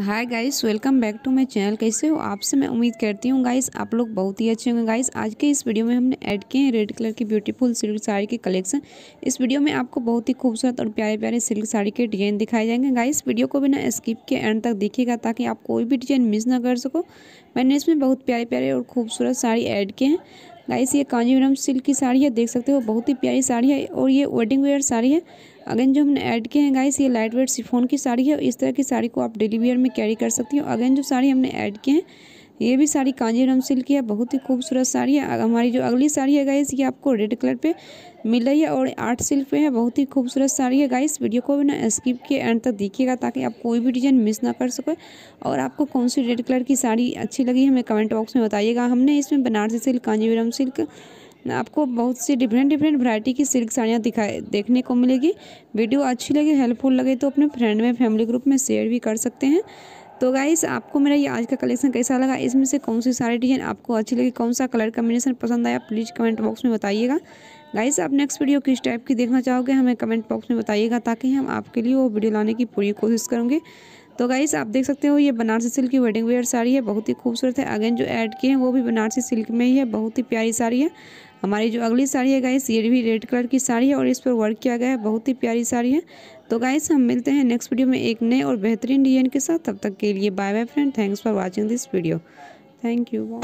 Hi guys welcome back to my channel कैसे हो आपसे मैं उम्मीद करती हूँ गाइस आप लोग बहुत ही अच्छे होंगे गाइस आज के इस वीडियो में हमने ऐड किए हैं रेड कलर की ब्यूटीफुल सिल्क साड़ी के कलेक्शन इस वीडियो में आपको बहुत ही खूबसूरत और प्यारे प्यारे सिल्क साड़ी के डिज़ाइन दिखाए जाएँगे गाइस वीडियो को बिना स्किप के एंड तक देखिएगा ताकि आप कोई भी डिज़ाइन मिस ना कर सको. मैंने इसमें बहुत प्यारे प्यारे और खूबसूरत साड़ी ऐड किए हैं। गाइस ये कांजीवरम सिल्क की साड़ी है, देख सकते हो, बहुत ही प्यारी साड़ी है और ये वेडिंग वेयर साड़ी है। अगेन जो हमने ऐड किए हैं गाइस ये लाइट वेट सिफोन की साड़ी है इस तरह की साड़ी को आप डेली वेयर में कैरी कर सकती हो। अगेन जो साड़ी हमने ऐड किए हैं ये भी साड़ी कांजीवरम सिल्क की है, बहुत ही खूबसूरत साड़ी है। हमारी जो अगली साड़ी है गाइस ये आपको रेड कलर पे मिल रही है और आर्ट सिल्क पे है, बहुत ही खूबसूरत साड़ी है गाइस वीडियो को भी ना स्किप के एंड तक देखिएगा ताकि आप कोई भी डिज़ाइन मिस ना कर सको। और आपको कौन सी रेड कलर की साड़ी अच्छी लगी हमें कमेंट बॉक्स में बताइएगा। हमने इसमें बनारसी सिल्क कांजीवरम सिल्क, आपको बहुत सी डिफरेंट डिफरेंट वैरायटी की सिल्क साड़ियाँ दिखाए, देखने को मिलेगी। वीडियो अच्छी लगे हेल्पफुल लगे तो अपने फ्रेंड में फैमिली ग्रुप में शेयर भी कर सकते हैं। तो गाइस आपको मेरा ये आज का कलेक्शन कैसा लगा? इसमें से कौन सी सारी डिज़ाइन आपको अच्छी लगी? कौन सा कलर कम्बिनेशन पसंद आया? प्लीज़ कमेंट बॉक्स में बताइएगा। गाइस आप नेक्स्ट वीडियो किस टाइप की देखना चाहोगे, हमें कमेंट बॉक्स में बताइएगा, ताकि हम आपके लिए वो वीडियो लाने की पूरी कोशिश करेंगे। तो गाइस आप देख सकते हो, ये बनारसी सिल्क की वेडिंग वेयर साड़ी है, बहुत ही खूबसूरत है। अगेन जो ऐड किए हैं, वो भी बनारसी सिल्क में ही है, बहुत ही प्यारी साड़ी है। हमारी जो अगली साड़ी है गाइस ये भी रेड कलर की साड़ी है और इस पर वर्क किया गया है, बहुत ही प्यारी साड़ी है। तो गाइस हम मिलते हैं नेक्स्ट वीडियो में एक नए और बेहतरीन डिज़ाइन के साथ। तब तक के लिए bye bye friend thanks for watching this video thank you